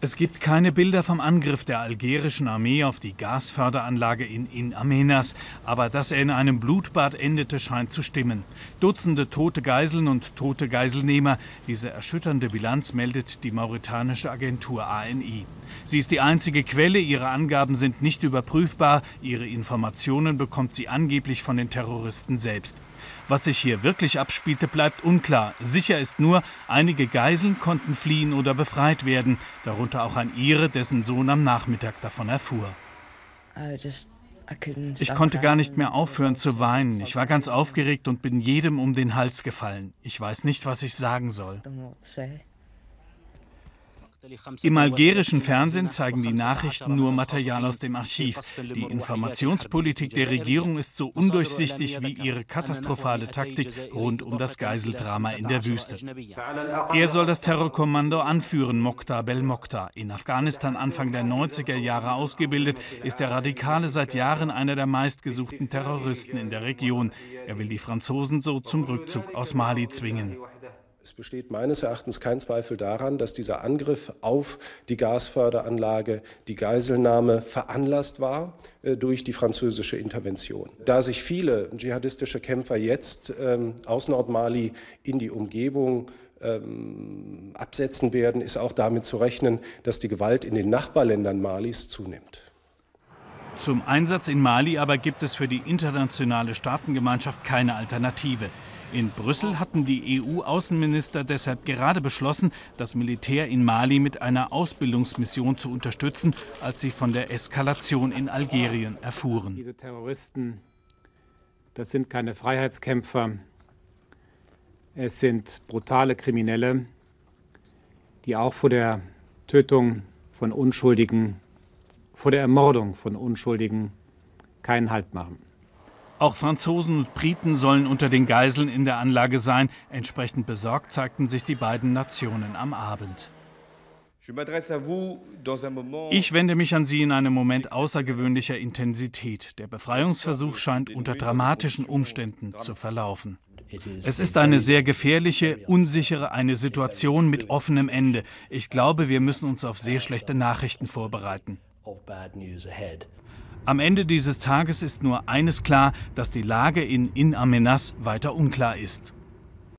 Es gibt keine Bilder vom Angriff der algerischen Armee auf die Gasförderanlage in In Amenas, aber dass er in einem Blutbad endete, scheint zu stimmen. Dutzende tote Geiseln und tote Geiselnehmer, diese erschütternde Bilanz meldet die mauretanische Agentur ANI. Sie ist die einzige Quelle, ihre Angaben sind nicht überprüfbar, ihre Informationen bekommt sie angeblich von den Terroristen selbst. Was sich hier wirklich abspielte, bleibt unklar. Sicher ist nur, einige Geiseln konnten fliehen oder befreit werden, darunter auch ein Ire, dessen Sohn am Nachmittag davon erfuhr. Ich konnte gar nicht mehr aufhören zu weinen. Ich war ganz aufgeregt und bin jedem um den Hals gefallen. Ich weiß nicht, was ich sagen soll. Im algerischen Fernsehen zeigen die Nachrichten nur Material aus dem Archiv. Die Informationspolitik der Regierung ist so undurchsichtig wie ihre katastrophale Taktik rund um das Geiseldrama in der Wüste. Er soll das Terrorkommando anführen, Mokhtar Belmokhtar. In Afghanistan Anfang der 90er Jahre ausgebildet, ist der Radikale seit Jahren einer der meistgesuchten Terroristen in der Region. Er will die Franzosen so zum Rückzug aus Mali zwingen. Es besteht meines Erachtens kein Zweifel daran, dass dieser Angriff auf die Gasförderanlage, die Geiselnahme veranlasst war äh, durch die französische Intervention. Da sich viele dschihadistische Kämpfer jetzt ähm, aus Nordmali in die Umgebung ähm, absetzen werden, ist auch damit zu rechnen, dass die Gewalt in den Nachbarländern Malis zunimmt. Zum Einsatz in Mali aber gibt es für die internationale Staatengemeinschaft keine Alternative. In Brüssel hatten die EU-Außenminister deshalb gerade beschlossen, das Militär in Mali mit einer Ausbildungsmission zu unterstützen, als sie von der Eskalation in Algerien erfuhren. Diese Terroristen, das sind keine Freiheitskämpfer, es sind brutale Kriminelle, die auch vor der Tötung von Unschuldigen, vor der Ermordung von Unschuldigen keinen Halt machen. Auch Franzosen und Briten sollen unter den Geiseln in der Anlage sein. Entsprechend besorgt zeigten sich die beiden Nationen am Abend. Ich wende mich an Sie in einem Moment außergewöhnlicher Intensität. Der Befreiungsversuch scheint unter dramatischen Umständen zu verlaufen. Es ist eine sehr gefährliche, unsichere, eine Situation mit offenem Ende. Ich glaube, wir müssen uns auf sehr schlechte Nachrichten vorbereiten. Am Ende dieses Tages ist nur eines klar, dass die Lage in In Amenas weiter unklar ist.